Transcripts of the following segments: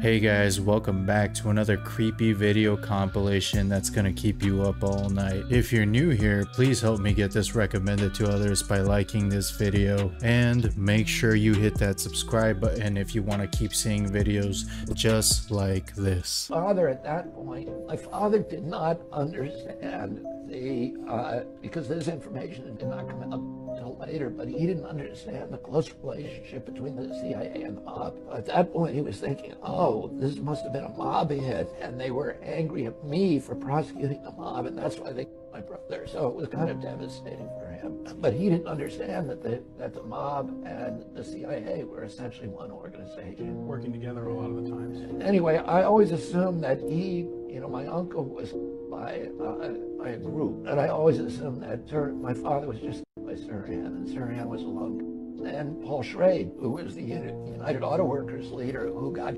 Hey guys, welcome back to another creepy video compilation that's gonna keep you up all night. If you're new here, please help me get this recommended to others by liking this video and make sure you hit that subscribe button if you want to keep seeing videos just like this. father at that point, my father did not understand the, uh, because this information did not come out until later, but he didn't understand the close relationship between the CIA and the mob. At that point, he was thinking, oh, this must have been a mob hit, and they were angry at me for prosecuting the mob, and that's why they killed my brother. So it was kind of devastating for him. But he didn't understand that the, that the mob and the CIA were essentially one organization. working together a lot of the times. Anyway, I always assumed that he, you know, my uncle was by, uh, by a group, and I always assumed that my father was just by Sirhan, and Sirhan was alone. And Paul Schrade, who was the United Auto Workers leader, who got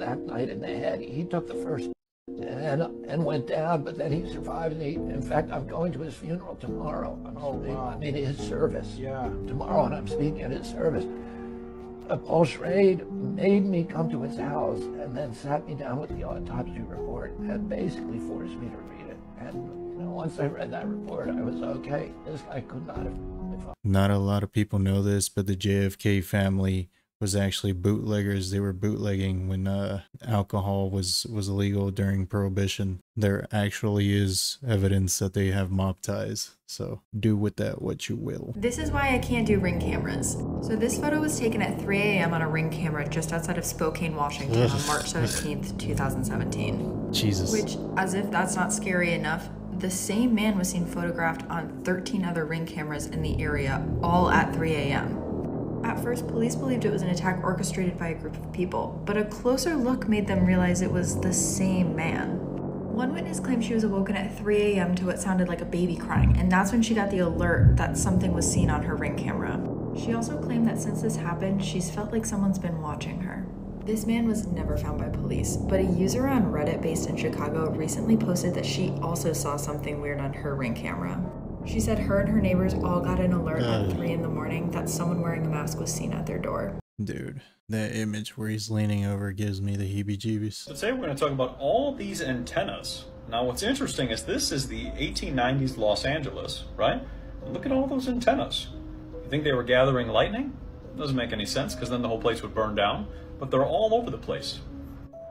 that night in the head, he took the first and and went down, but then he survived. And he, in fact, I'm going to his funeral tomorrow. I'm Oh, speaking, wow. I mean, his service Yeah. tomorrow, and I'm speaking at his service. Uh, Paul Schrade made me come to his house and then sat me down with the autopsy report and basically forced me to read it. And you know, once I read that report, I was okay. This guy could not have. If I, Not a lot of people know this, but the JFK family was actually bootleggers. They were bootlegging when uh, alcohol was was illegal during Prohibition. There actually is evidence that they have mob ties. So do with that what you will. This is why I can't do ring cameras. So this photo was taken at 3 a.m. on a ring camera just outside of Spokane, Washington on March 17th, 2017. Jesus. Which, as if that's not scary enough, the same man was seen photographed on 13 other ring cameras in the area, all at 3 a.m. At first, police believed it was an attack orchestrated by a group of people, but a closer look made them realize it was the same man. One witness claimed she was awoken at 3 a.m. to what sounded like a baby crying, and that's when she got the alert that something was seen on her ring camera. She also claimed that since this happened, she's felt like someone's been watching her. This man was never found by police, but a user on Reddit based in Chicago recently posted that she also saw something weird on her ring camera. She said her and her neighbors all got an alert at 3 in the morning that someone wearing a mask was seen at their door. Dude, that image where he's leaning over gives me the heebie jeebies. Today we're going to talk about all these antennas. Now what's interesting is this is the 1890s Los Angeles, right? And look at all those antennas. You think they were gathering lightning? Doesn't make any sense because then the whole place would burn down, but they're all over the place.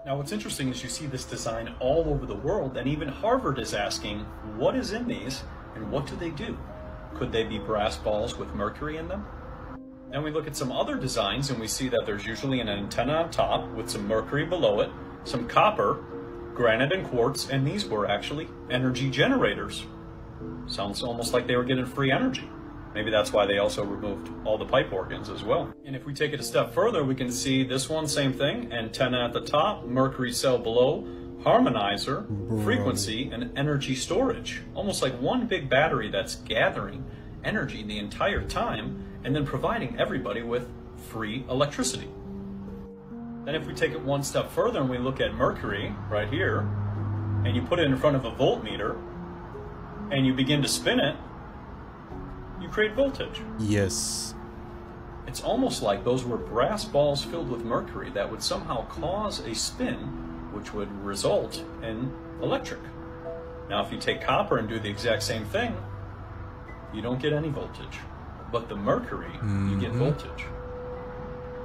Now what's interesting is you see this design all over the world and even Harvard is asking what is in these and what do they do? Could they be brass balls with mercury in them? Then we look at some other designs and we see that there's usually an antenna on top with some mercury below it, some copper, granite and quartz, and these were actually energy generators. Sounds almost like they were getting free energy. Maybe that's why they also removed all the pipe organs as well. And if we take it a step further, we can see this one, same thing, antenna at the top, mercury cell below, harmonizer, frequency, and energy storage. Almost like one big battery that's gathering energy the entire time and then providing everybody with free electricity. Then if we take it one step further and we look at mercury right here, and you put it in front of a voltmeter, and you begin to spin it, you create voltage. Yes. It's almost like those were brass balls filled with mercury that would somehow cause a spin, which would result in electric. Now, if you take copper and do the exact same thing, you don't get any voltage. But the mercury, you get mm-hmm. voltage.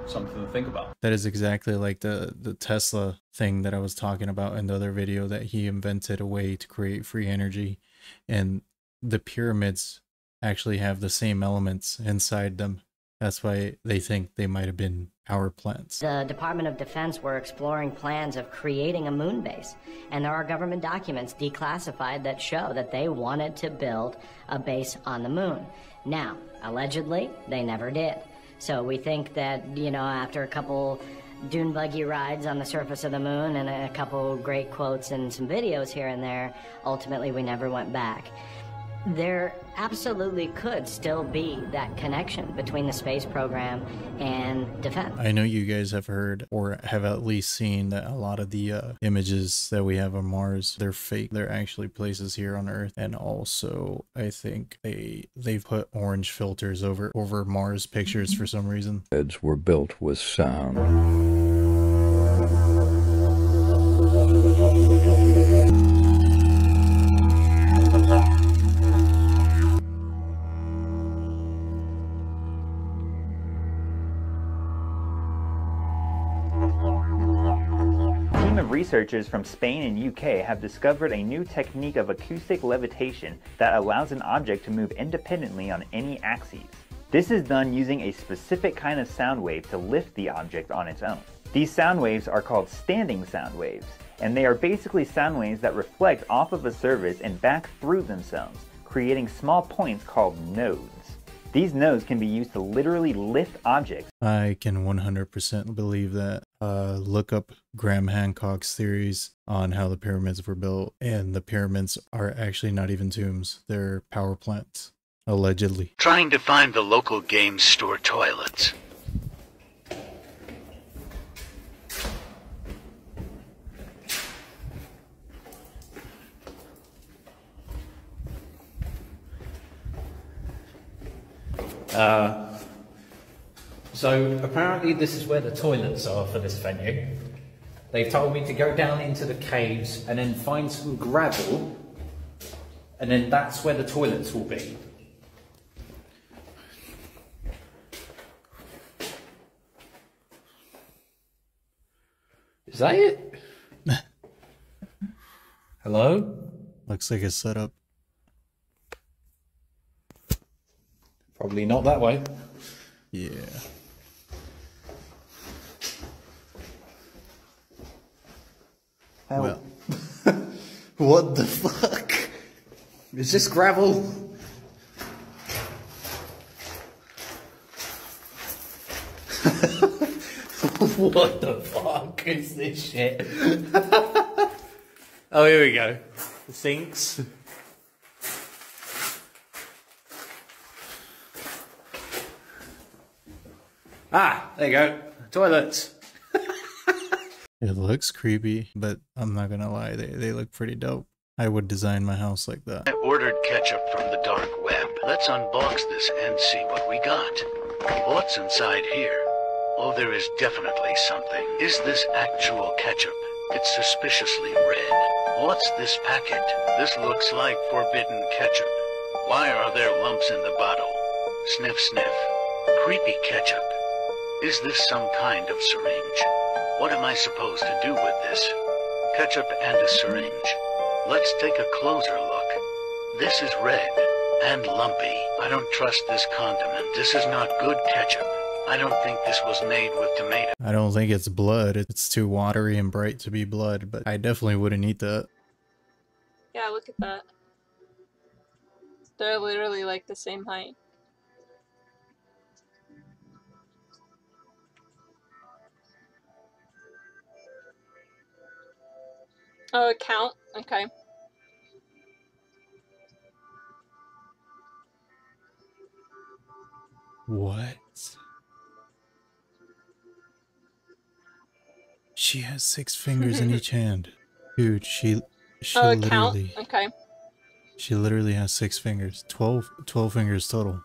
Something to think about. That is exactly like the the Tesla thing that I was talking about in the other video that he invented a way to create free energy and the pyramids actually have the same elements inside them. That's why they think they might have been power plants. The Department of Defense were exploring plans of creating a moon base, and there are government documents declassified that show that they wanted to build a base on the moon. Now, allegedly, they never did. So we think that, you know, after a couple dune buggy rides on the surface of the moon and a couple great quotes and some videos here and there, ultimately we never went back. There absolutely could still be that connection between the space program and defense. I know you guys have heard or have at least seen that a lot of the uh, images that we have on Mars, they're fake. They're actually places here on Earth. And also, I think they they've put orange filters over over Mars pictures for some reason. beds were built with sound. Of researchers from Spain and UK have discovered a new technique of acoustic levitation that allows an object to move independently on any axes. This is done using a specific kind of sound wave to lift the object on its own. These sound waves are called standing sound waves, and they are basically sound waves that reflect off of a surface and back through themselves, creating small points called nodes. These nodes can be used to literally lift objects. I can 100% believe that. Uh, look up Graham Hancock's theories on how the pyramids were built, and the pyramids are actually not even tombs, they're power plants, allegedly. Trying to find the local game store toilets. Uh, so apparently this is where the toilets are for this venue. They've told me to go down into the caves and then find some gravel, and then that's where the toilets will be. Is that it? Hello? Looks like a setup. Probably not that way. Yeah. Well, What the fuck? Is this gravel? what the fuck is this shit? oh, here we go. The sinks. Ah, there you go. Toilets. it looks creepy, but I'm not gonna lie, they, they look pretty dope. I would design my house like that. I ordered ketchup from the dark web. Let's unbox this and see what we got. What's inside here? Oh, there is definitely something. Is this actual ketchup? It's suspiciously red. What's this packet? This looks like forbidden ketchup. Why are there lumps in the bottle? Sniff sniff. Creepy ketchup. Is this some kind of syringe? What am I supposed to do with this? Ketchup and a syringe. Let's take a closer look. This is red and lumpy. I don't trust this condiment. This is not good ketchup. I don't think this was made with tomato. I don't think it's blood. It's too watery and bright to be blood, but I definitely wouldn't eat that. Yeah, look at that. They're literally like the same height. Oh, count? Okay. What? She has six fingers in each hand. Dude, she she oh, count? literally Okay. she literally has six fingers. 12, 12 fingers total.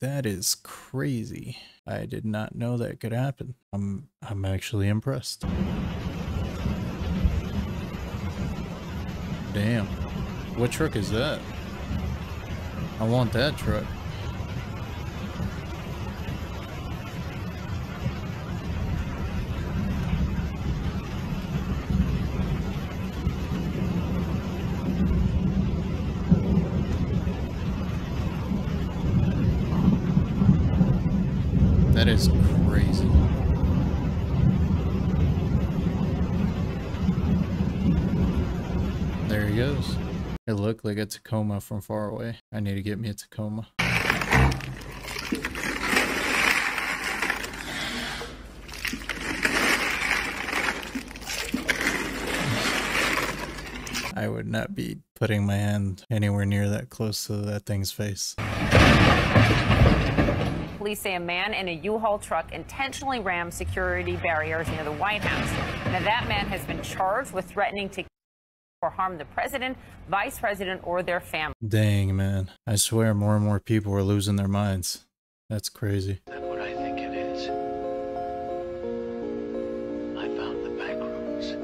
That is crazy. I did not know that could happen. I'm I'm actually impressed. Damn. What truck is that? I want that truck. That is crazy. There he goes. It looked like a Tacoma from far away. I need to get me a Tacoma. I would not be putting my hand anywhere near that close to that thing's face. Police say a man in a U-Haul truck intentionally rammed security barriers near the White House. Now, that man has been charged with threatening to or harm the president, vice president, or their family. Dang, man. I swear more and more people are losing their minds. That's crazy. That's what I think it is. I found the back rooms.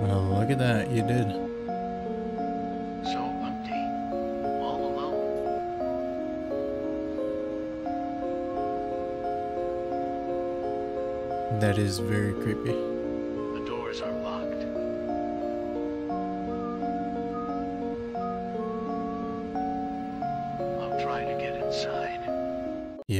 Well, look at that. You did. So empty. All alone. That is very creepy.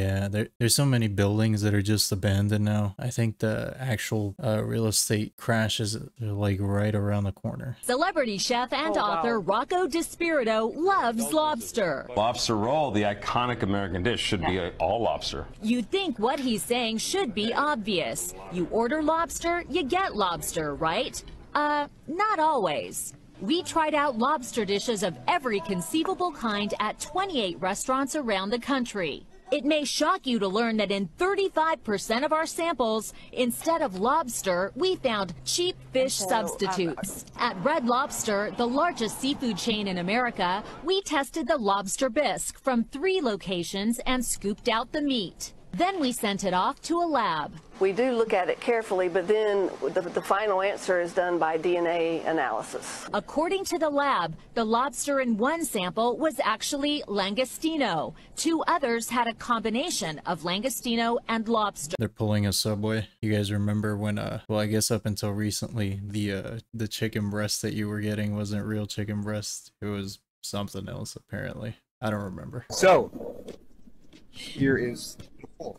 Yeah, there, there's so many buildings that are just abandoned now. I think the actual uh, real estate crashes are like right around the corner. Celebrity chef and Oh, wow. author Rocco DiSpirito loves lobster. Lobster roll, the iconic American dish, should be uh, all lobster. You'd think what he's saying should be obvious. You order lobster, you get lobster, right? Uh, not always. We tried out lobster dishes of every conceivable kind at 28 restaurants around the country. It may shock you to learn that in 35% of our samples, instead of lobster, we found cheap fish oh, substitutes. At Red Lobster, the largest seafood chain in America, we tested the lobster bisque from three locations and scooped out the meat. Then we sent it off to a lab. We do look at it carefully, but then the, the final answer is done by DNA analysis. According to the lab, the lobster in one sample was actually Langostino. Two others had a combination of Langostino and lobster. They're pulling a subway. You guys remember when uh well I guess up until recently the uh the chicken breast that you were getting wasn't real chicken breast. It was something else apparently. I don't remember. So, here is the hole.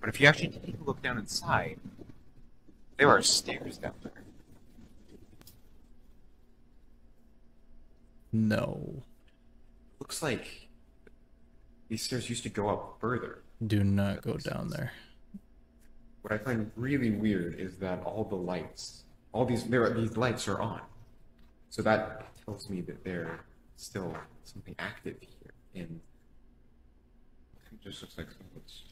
But if you actually take a look down inside, there are stairs down there. No. Looks like these stairs used to go up further. Do not go down there. What I find really weird is that all the lights, all these there are, these lights are on, so that tells me that there's still something active here. It just looks like someone's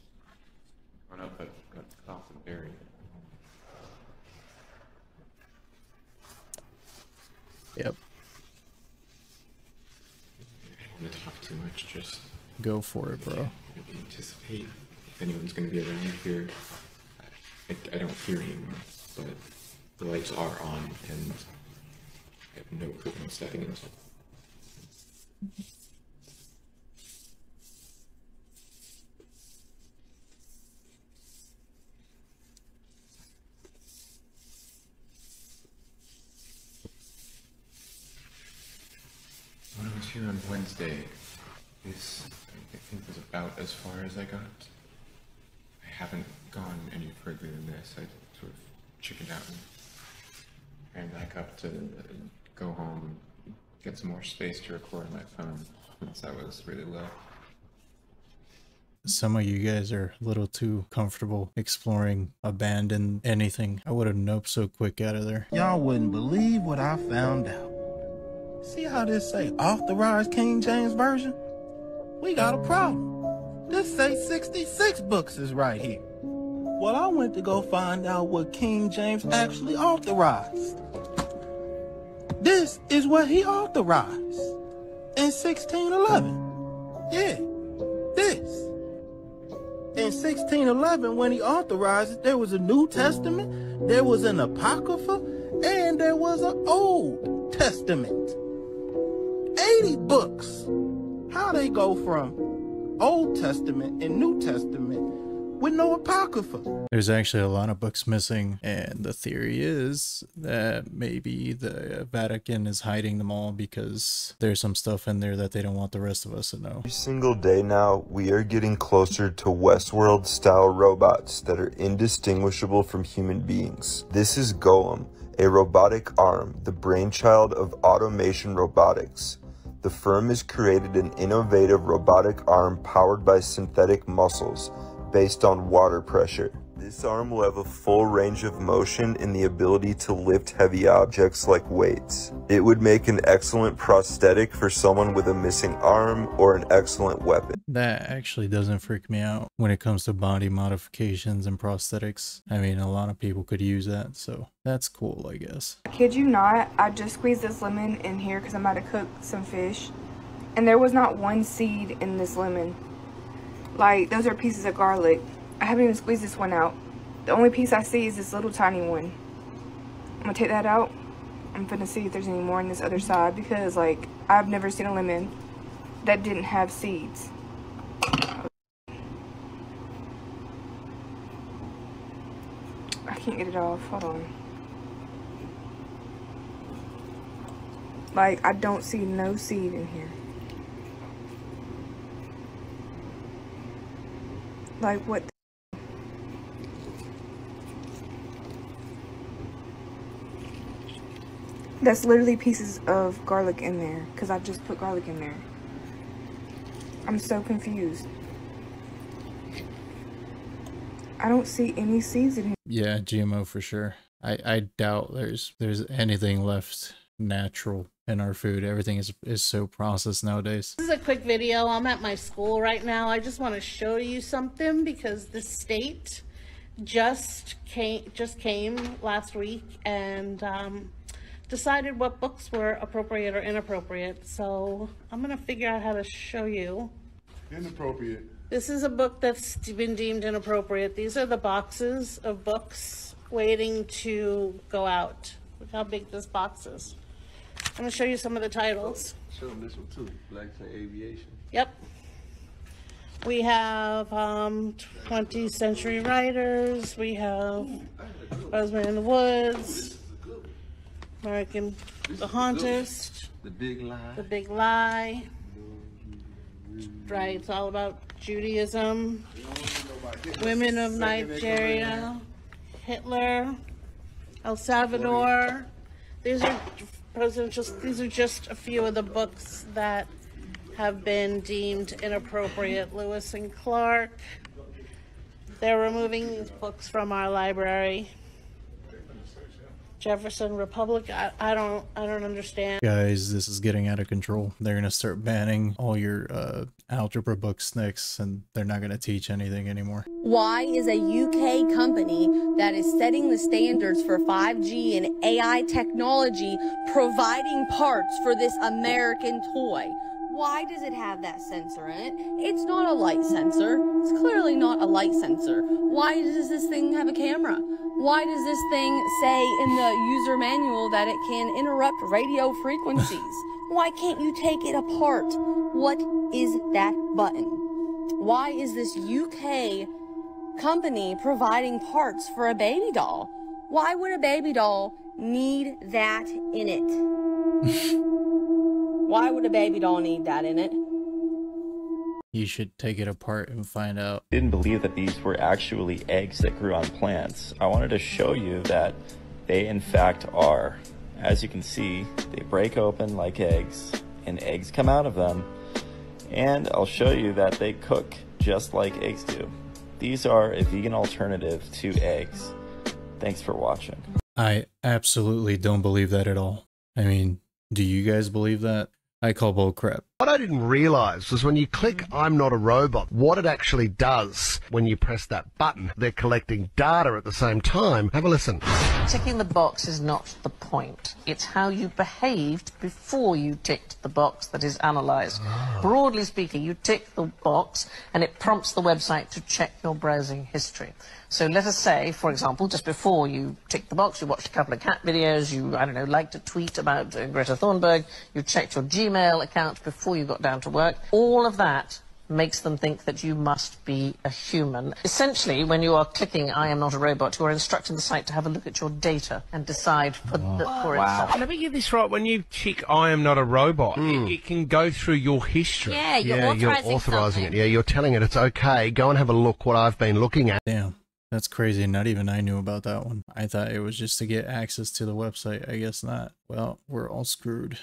gone up but got cut off and buried. Yep. I don't to talk too much. Just Go for it, bro. anticipate if anyone's going to be around here. I, I don't hear anyone, but the lights are on, and I have no clue when I'm stepping into. When I was here on Wednesday, this I think was about as far as I got. I haven't gone any further than this. I sort of chickened out and ran back up to go home, and get some more space to record on my phone since I was really low. Some of you guys are a little too comfortable exploring abandoned anything. I would have noped so quick out of there. Y'all wouldn't believe what I found out. See how this say authorized King James Version? We got a problem. This say 66 books is right here. Well, I went to go find out what King James actually authorized. This is what he authorized in 1611. Yeah, this. In 1611, when he authorized it, there was a New Testament, there was an Apocrypha, and there was an Old Testament. 80 books. How they go from Old Testament and New Testament with no Apocrypha? There's actually a lot of books missing, and the theory is that maybe the Vatican is hiding them all because there's some stuff in there that they don't want the rest of us to know. Every single day now, we are getting closer to Westworld style robots that are indistinguishable from human beings. This is Golem, a robotic arm, the brainchild of Automaton Robotics. The firm has created an innovative robotic arm powered by synthetic muscles based on water pressure. This arm will have a full range of motion and the ability to lift heavy objects like weights. It would make an excellent prosthetic for someone with a missing arm or an excellent weapon. That actually doesn't freak me out when it comes to body modifications and prosthetics. I mean, a lot of people could use that, so that's cool, I guess. Kid you not, I just squeezed this lemon in here because I'm about to cook some fish. And there was not one seed in this lemon. Like, those are pieces of garlic. Haven't even squeezed this one out. The only piece I see is this little tiny one. I'm gonna take that out. I'm gonna see if there's any more on this other side because, like, I've never seen a lemon that didn't have seeds. I can't get it off. Hold on. Like, I don't see no seed in here. Like what? That's literally pieces of garlic in there because I just put garlic in there. I'm so confused. I don't see any seeds in here. Yeah, GMO for sure. I, I doubt there's there's anything left natural in our food. Everything is is so processed nowadays. This is a quick video. I'm at my school right now. I just want to show you something because the state just came just came last week and um, decided what books were appropriate or inappropriate. So I'm gonna figure out how to show you. Inappropriate. This is a book that's been deemed inappropriate. These are the boxes of books waiting to go out. Look how big this box is. I'm gonna show you some of the titles. Show them this one too. Blacks in Aviation. Yep. We have um, 20th century writers. We have Rosemary in the Woods, American The Hauntist, The Big Lie. The Big Lie. Right, it's all about Judaism, women of Nigeria, Hitler, El Salvador. These are presidential. These are just a few of the books that have been deemed inappropriate. Lewis and Clark. They're removing these books from our library. Jefferson Republic. I, I don't. I don't understand. Guys, this is getting out of control. They're gonna start banning all your uh, algebra books next, and they're not gonna teach anything anymore. Why is a UK company that is setting the standards for 5G and AI technology providing parts for this American toy? Why does it have that sensor in it? It's not a light sensor. It's clearly not a light sensor. Why does this thing have a camera? Why does this thing say in the user manual that it can interrupt radio frequencies? Why can't you take it apart? What is that button? Why is this UK company providing parts for a baby doll? Why would a baby doll need that in it? Why would a baby doll need that in it? You should take it apart and find out. didn't believe that these were actually eggs that grew on plants. I wanted to show you that they in fact are. As you can see, they break open like eggs and eggs come out of them. And I'll show you that they cook just like eggs do. These are a vegan alternative to eggs. Thanks for watching. I absolutely don't believe that at all. I mean, do you guys believe that? I call bull crap. What I didn't realize was when you click I'm not a robot, what it actually does when you press that button. They're collecting data at the same time. Have a listen. Ticking the box is not the point. It's how you behaved before you ticked the box that is analysed. Broadly speaking, you tick the box and it prompts the website to check your browsing history. So let us say, for example, just before you ticked the box, you watched a couple of cat videos, you, I don't know, liked a tweet about uh, Greta Thunberg, you checked your Gmail account before you got down to work. All of that makes them think that you must be a human. Essentially, when you are clicking I am not a robot, you are instructing the site to have a look at your data and decide for, the, for itself. Let me get this right. When you tick I am not a robot, it, hmm. it can go through your history. Yeah, you're yeah, you're authorising it. Yeah, you're telling it it's okay. Go and have a look what I've been looking at. Damn, that's crazy. Not even I knew about that one. I thought it was just to get access to the website. I guess not. Well, we're all screwed.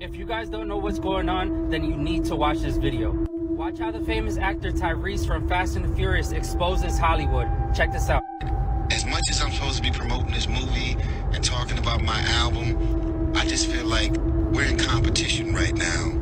If you guys don't know what's going on, then you need to watch this video. Watch how the famous actor Tyrese from Fast and the Furious exposes Hollywood. Check this out. As much as I'm supposed to be promoting this movie and talking about my album, I just feel like we're in competition right now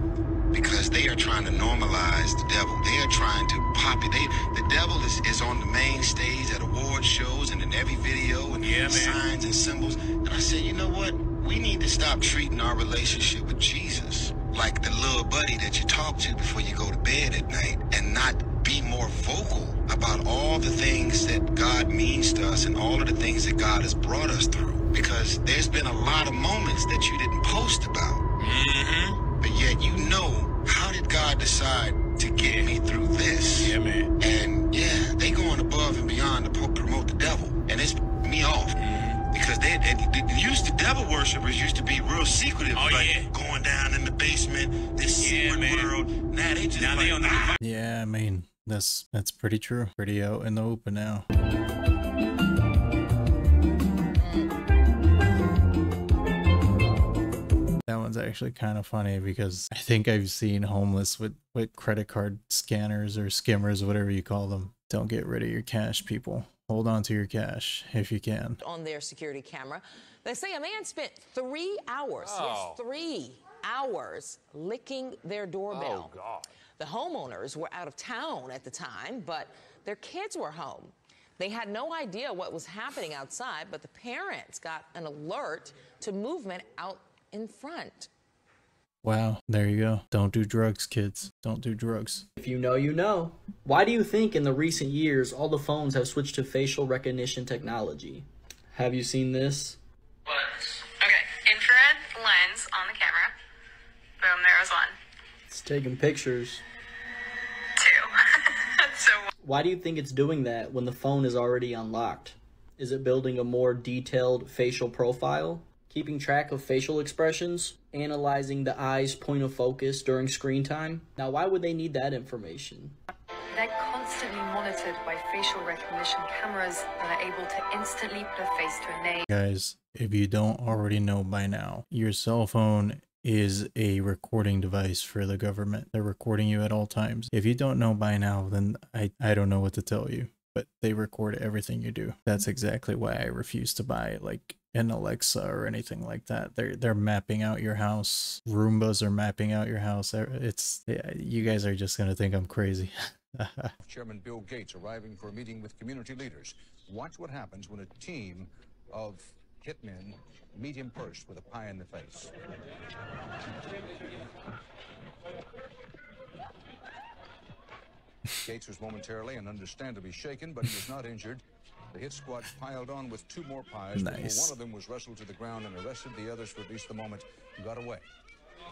because they are trying to normalize the devil. They are trying to pop it. The devil is, is on the main stage at award shows and in every video and signs and symbols. And I said, you know what? We need to stop treating our relationship with Jesus like the little buddy that you talk to before you go to bed at night and not be more vocal about all the things that God means to us and all of the things that God has brought us through. Because there's been a lot of moments that you didn't post about. Mm-hmm. But yet you know, how did God decide to get me through this? Yeah, man. And yeah, they going above and beyond to promote the devil. And it's me off. Because they, they, they used to devil worshippers used to be real secretive, like going down in the basement, this secret world. Now they just now like, ah, Yeah, I mean, That's that's pretty true. Pretty out in the open now. That one's actually kind of funny because I think I've seen homeless with, with credit card scanners or skimmers, whatever you call them. Don't get rid of your cash, people. Hold on to your cash if you can. On their security camera, they say a man spent three hours, Oh. yes, three hours licking their doorbell. Oh, God. The homeowners were out of town at the time, but their kids were home. They had no idea what was happening outside, but the parents got an alert to movement out in front. Wow, there you go. Don't do drugs, kids. Don't do drugs. If you know, you know. Why do you think in the recent years all the phones have switched to facial recognition technology? Have you seen this? Okay, infrared lens on the camera. Boom, there was one. It's taking pictures. Two. so Why do you think it's doing that when the phone is already unlocked? Is it building a more detailed facial profile? Keeping track of facial expressions? Analyzing the eye's point of focus during screen time? Now, why would they need that information? They're constantly monitored by facial recognition cameras that are able to instantly put a face to a name. Guys, if you don't already know by now, your cell phone is a recording device for the government. They're recording you at all times. If you don't know by now, then I, I don't know what to tell you. But they record everything you do. That's exactly why I refuse to buy like an Alexa or anything like that. They're they're mapping out your house. Roombas are mapping out your house. It's you guys are just gonna think I'm crazy. Chairman Bill Gates arriving for a meeting with community leaders. Watch what happens when a team of hitmen meet him first with a pie in the face. Gates was momentarily and understandably shaken, but he was not injured. The hit squad piled on with two more pies. before Nice. One of them was wrestled to the ground and arrested. The others, for at least the moment, got away.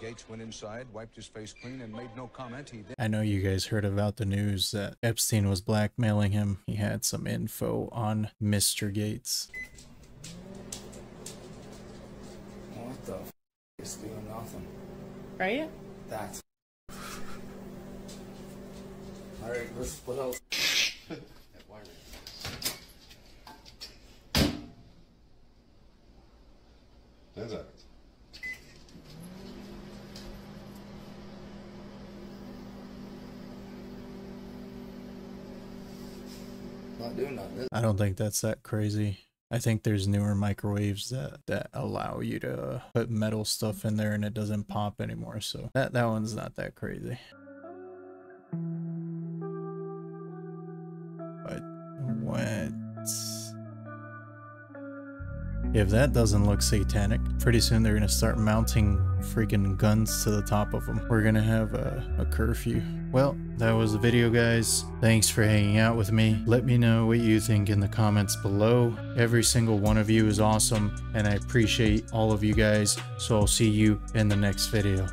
Gates went inside, wiped his face clean, and made no comment. He then I know you guys heard about the news that Epstein was blackmailing him. He had some info on Mr. Gates. What the f is doing nothing? Right? That. Alright, let's what else? Not doing. I don't think that's that crazy. I think there's newer microwaves that, that allow you to put metal stuff in there and it doesn't pop anymore. So that, that one's not that crazy. If that doesn't look satanic, pretty soon they're gonna start mounting freaking guns to the top of them. We're gonna have a, a curfew. Well, that was the video, guys. Thanks for hanging out with me. Let me know what you think in the comments below. Every single one of you is awesome, and I appreciate all of you guys. So I'll see you in the next video.